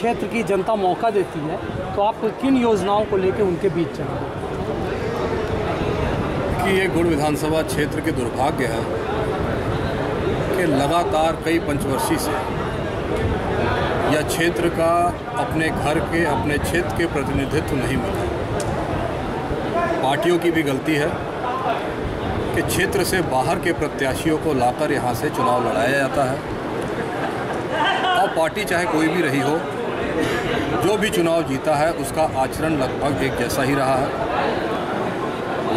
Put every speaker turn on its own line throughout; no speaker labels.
क्षेत्र की जनता मौका देती है तो आप किन योजनाओं को लेकर उनके बीच जाएँगे
कि ये गुड़ विधानसभा क्षेत्र के दुर्भाग्य है कि लगातार कई पंचवर्षी से यह क्षेत्र का अपने घर के, अपने क्षेत्र के प्रतिनिधित्व नहीं मिला। पार्टियों की भी गलती है कि क्षेत्र से बाहर के प्रत्याशियों को लाकर यहाँ से चुनाव लड़ाया जाता है। और पार्टी चाहे कोई भी रही हो जो भी चुनाव जीता है, उसका आचरण लगभग एक जैसा ही रहा है।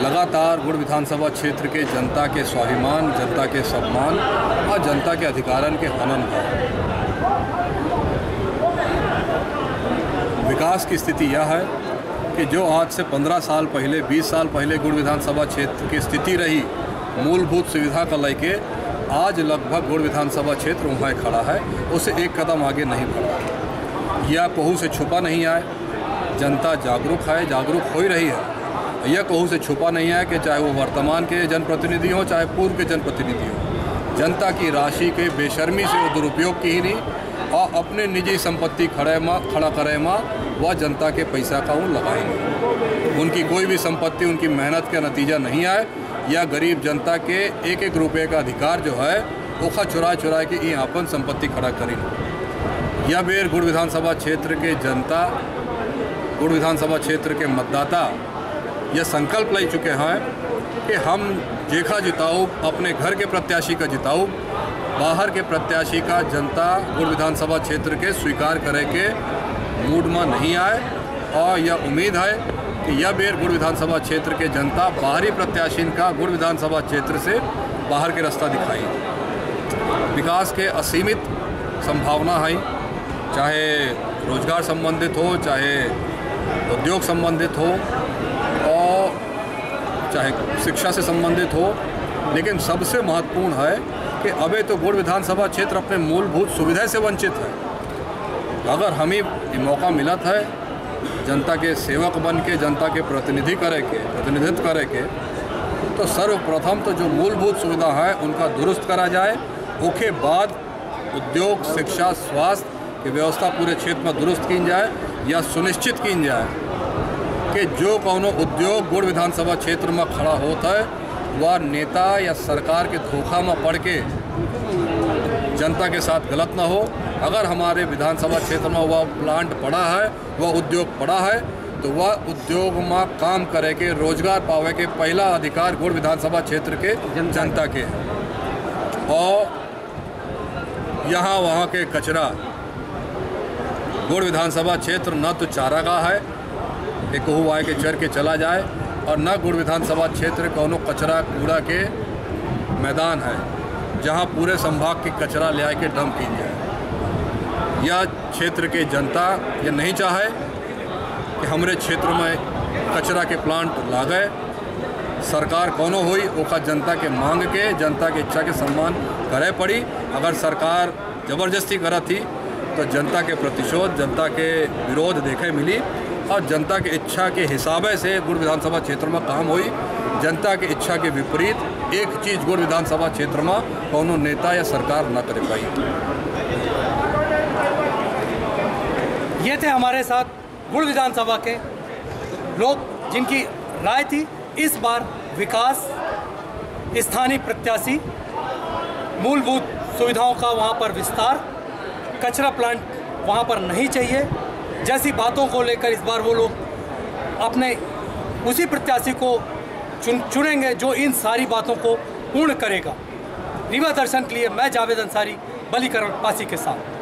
लगातार गुड़ विधानसभा क्षेत्र के जनता के स्वाभिमान, जनता के सम्मान और जनता के अधिकारन के हनन का। विकास की स्थिति यह है कि जो आज से 15 साल पहले 20 साल पहले गुड़ विधानसभा क्षेत्र की स्थिति रही, मूलभूत सुविधा का लेके आज लगभग गुड़ विधानसभा क्षेत्र वहाँ खड़ा है, उसे एक कदम आगे नहीं बढ़ा। यह कहूँ से छुपा नहीं आए। जनता जागरूक है, जागरूक हो ही रही है। यह कहूँ से छुपा नहीं है कि चाहे वो वर्तमान के जनप्रतिनिधि हों, चाहे पूर्व के जनप्रतिनिधि हों। जनता की राशि के बेशर्मी से वो दुरुपयोग की ही नहीं। और अपने निजी संपत्ति खड़े माँ, खड़ा करे माँ, वह जनता के पैसा का वो लगाएँगे। उनकी कोई भी संपत्ति, उनकी मेहनत का नतीजा नहीं आए। या गरीब जनता के एक एक रुपये का अधिकार जो है ओखा चुरा चुरा के ये अपन संपत्ति खड़ा करें। यह बेर गुड़ विधानसभा क्षेत्र के जनता, गुड़ विधानसभा क्षेत्र के मतदाता यह संकल्प ले चुके हैं कि हम जेखा जिताऊ अपने घर के प्रत्याशी का जिताऊ बाहर के प्रत्याशी का जनता गुड़ विधानसभा क्षेत्र के स्वीकार करे के मूड में नहीं आए। और यह उम्मीद है कि यह बेर गुड़ विधानसभा क्षेत्र के जनता बाहरी प्रत्याशी का गुड़ विधानसभा क्षेत्र से बाहर के रास्ता दिखाई विकास के असीमित संभावना है, चाहे रोज़गार संबंधित हो, चाहे उद्योग संबंधित हो, और चाहे शिक्षा से संबंधित हो, लेकिन सबसे महत्वपूर्ण है कि अबे तो गुड़ विधानसभा क्षेत्र अपने मूलभूत सुविधा से वंचित है। अगर हमें ये मौका मिला था, जनता के सेवक बन के, जनता के प्रतिनिधि करे के, प्रतिनिधित्व करे के तो सर्वप्रथम तो जो मूलभूत सुविधा है, उनका दुरुस्त करा जाए। उसके बाद उद्योग, शिक्षा, स्वास्थ्य की व्यवस्था पूरे क्षेत्र में दुरुस्त की जाए या सुनिश्चित की जाए कि जो कोनो उद्योग गुड़ विधानसभा क्षेत्र में खड़ा होता है, वह नेता या सरकार के धोखा में पड़ के जनता के साथ गलत ना हो। अगर हमारे विधानसभा क्षेत्र में वह प्लांट पड़ा है, वह उद्योग पड़ा है तो वह उद्योग में काम करे के, रोज़गार पावे के पहला अधिकार गुड़ विधानसभा क्षेत्र के जनता के और यहाँ वहाँ के कचरा। गुड़ विधानसभा क्षेत्र न तो चारागाह है कि कहू आए के चर के चला जाए, और न गुड़ विधानसभा क्षेत्र कोनो कचरा कूड़ा के मैदान है, जहाँ पूरे संभाग के कचरा ले आए के डंप की जाए। यह क्षेत्र के जनता ये नहीं चाहे कि हमारे क्षेत्र में कचरा के प्लांट लागे सरकार कोनो हुई, ओका जनता के मांग के, जनता के इच्छा के सम्मान करे पड़ी। अगर सरकार ज़बरदस्ती करा थी तो जनता के प्रतिशोध, जनता के विरोध देखे मिली, और जनता के इच्छा के हिसाब से गुड़ विधानसभा क्षेत्र में काम हुई। जनता के इच्छा के विपरीत, एक चीज़ गुड़ विधानसभा क्षेत्र में कोनो नेता या सरकार न कर पाई।
ये थे हमारे साथ गुड़ विधानसभा के लोग जिनकी राय थी। इस बार विकास, स्थानीय प्रत्याशी, मूलभूत सुविधाओं का वहाँ पर विस्तार, कचरा प्लांट वहाँ पर नहीं चाहिए। जैसी बातों को लेकर इस बार वो लोग अपने उसी प्रत्याशी को चुन, चुनेंगे जो इन सारी बातों को पूर्ण करेगा। रीवा दर्शन के लिए मैं जावेद अंसारी, बलीकरण पासी के साथ।